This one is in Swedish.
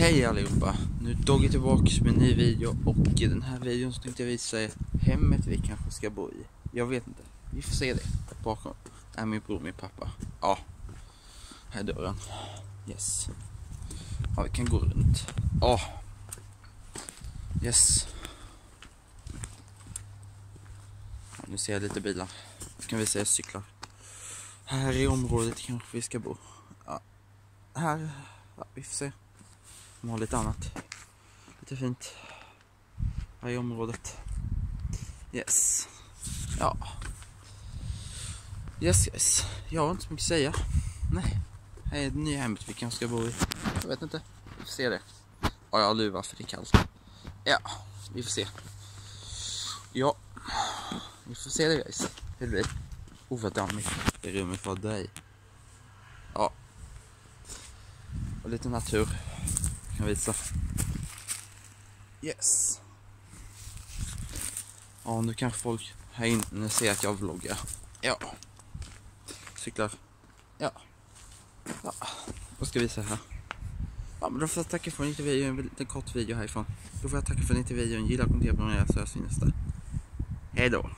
Hej allihopa! Nu är Dogge tillbaks med en ny video och i den här videon så tänkte jag visa er hemmet vi kanske ska bo i. Jag vet inte. Vi får se det. Bakom är min bror, min pappa. Ja. Här är dörren. Yes. Ja, vi kan gå runt. Ja. Yes. Ja, nu ser jag lite bilar. Nu kan vi se cyklar. Här i området kanske vi ska bo. Ja. Här, ja, vi får se. De har lite annat. Lite fint. Här i området. Yes. Ja. Yes yes. Jag har inte så mycket att säga. Nej. Här är det nya hemmet vi kanske ska bo i. Jag vet inte. Vi får se det. Ja, jag har luva för det är kallt. Ja, vi får se. Ja. Vi får se det guys. Hur det blir. Oh vad dammigt Det rummet var dig. Ja. Och lite natur. Jag kan visa. Yes. Ja, nu kanske folk här inne ser att jag vloggar. Ja. Cyklar. Ja. Ja. Vad ska vi visa här? Ja, men då får jag tacka för en intervju, en liten kort video härifrån. Då får jag tacka för intervjun. Gilla och kommentera här så jag syns där. Hej då.